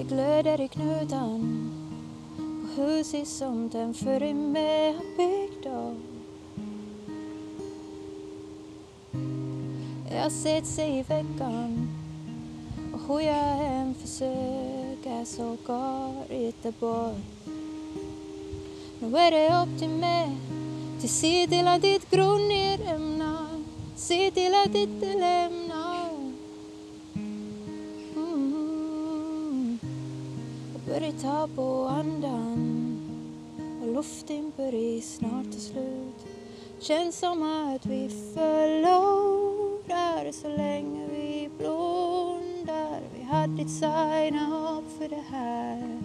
Det glöder i knutan på huset som den före mig har byggt av. Jag sett sig i veckan och hur jag än försöker så går inte bort. Nu är det upp till mig till se till att ditt grund lämnar, se till att ditt lämnar. Jag börjar på andan och luften börjar snart ta slut. Känns som att vi förlorar så länge vi blundar. Vi hade signat upp för det här.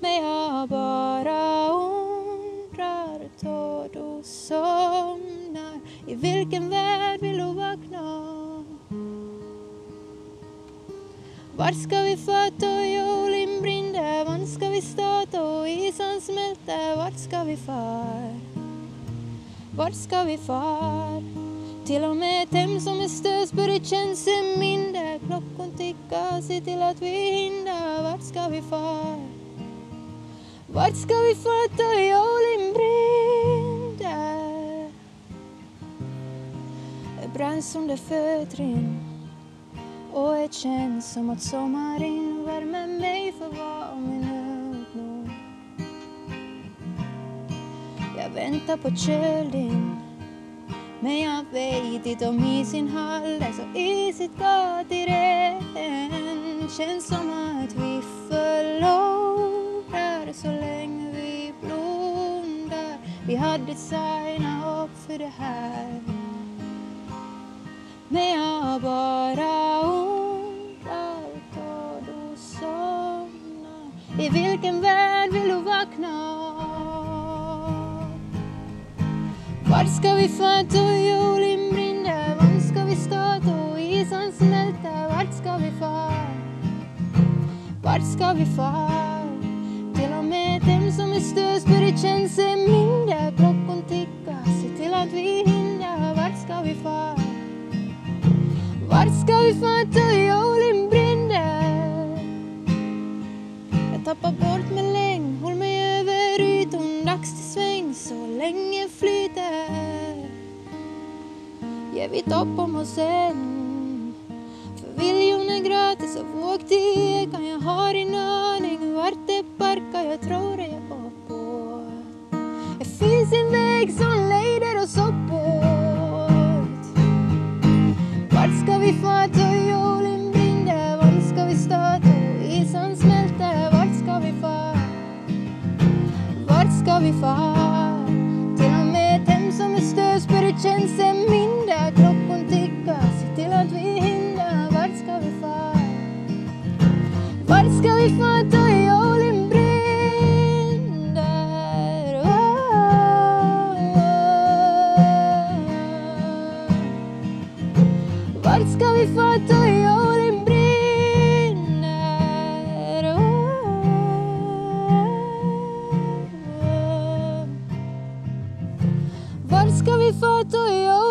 Men jag bara undrar då du somnar I vilken värld Vart ska vi fara då julen brinner? Vart ska vi stå då isen smälter? Vart ska vi far? Vart ska vi far? Till och med dem som är stös börjar känna sig mindre Klockan tickar, se till att vi hinner Vart ska vi far? Vart ska vi fatta julen brinner? Det bränns under fötterna det känns som att sommaren värmer mig för var minut nu. Jag väntar på kölden men jag vet inte om isen håller så alltså isigt gott i regn. Känns som att vi förlorar så länge vi blundar. Vi hade signat upp för det här. Men jag bara I vilken värld vill du vakna? Vart ska vi fara då julen brinner? Vart ska vi stå då isen smälter? Vart ska vi fara? Vart ska vi fara? Till och med dem som är störst börjar känna sig mindre. Klockan tickar, se till att vi hinner. Vart ska vi fara? Vart ska vi fara då julen brinner? Tappar bort mig länge, håll mig över ytan, dags till sväng så länge flyter. Ger vi topp om oss sen. För viljon är gratis och våg till kan jag ha en aning vart det barkar, jag tror det går på Det finns en väg som leder oss uppåt. Vart ska vi fara Känns det mindre. Klockan tickar, se till att vi hinner. Vart ska vi fara? Vart ska vi fara då julen brinner? Oh, oh, oh. Vart ska vi fara då julen Vart ska vi fara då julen